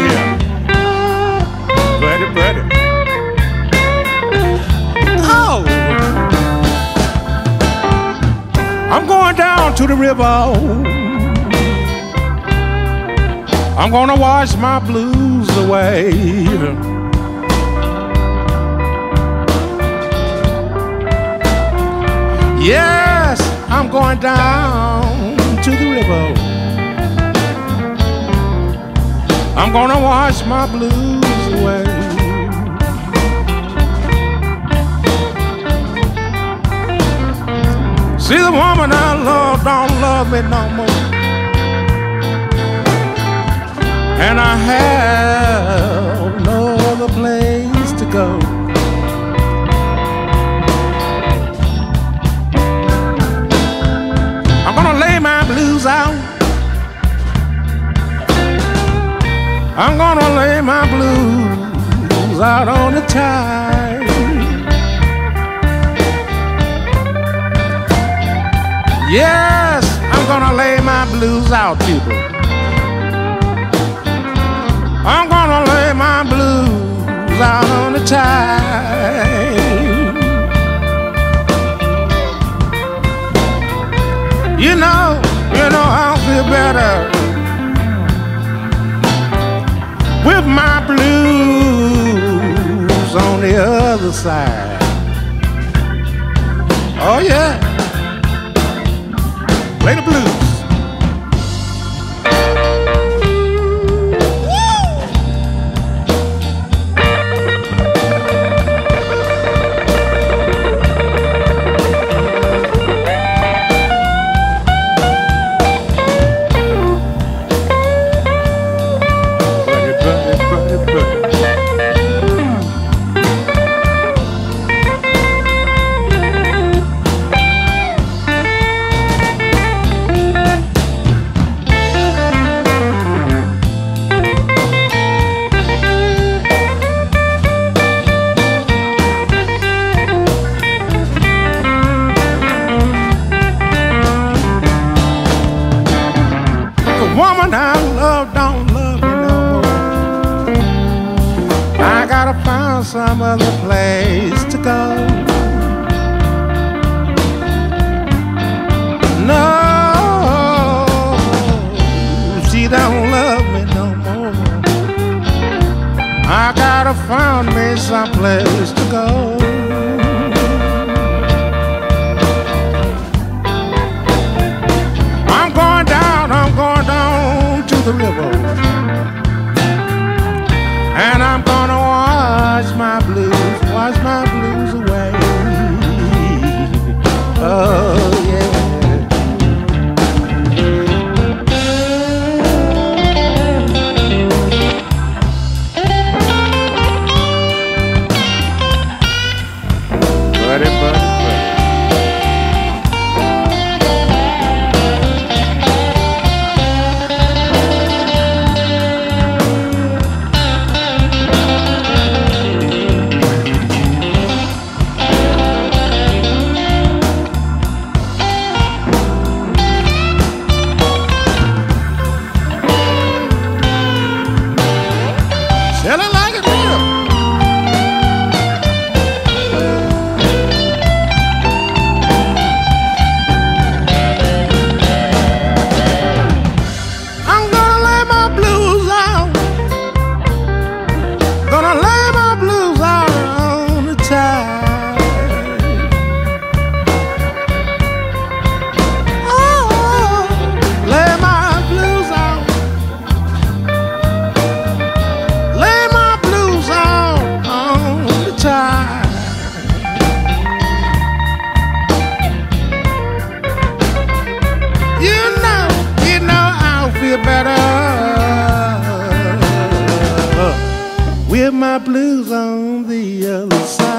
Here. Buddy, buddy. Oh! I'm going down to the river. I'm gonna wash my blues away. Yes, I'm going down to the river. I'm gonna wash my blues away. See the woman I love don't love me no more. And I have I'm gonna lay my blues out on the tide. Yes, I'm gonna lay my blues out, people. I'm gonna lay my blues out on the tide. You know, you know I'll feel better with my blues on the other side. Oh yeah, play the blues. Woman I love don't love me no more. I gotta find some other place to go. No, she don't love me no more. I gotta find me some place to go. Down to the my blues on the other side.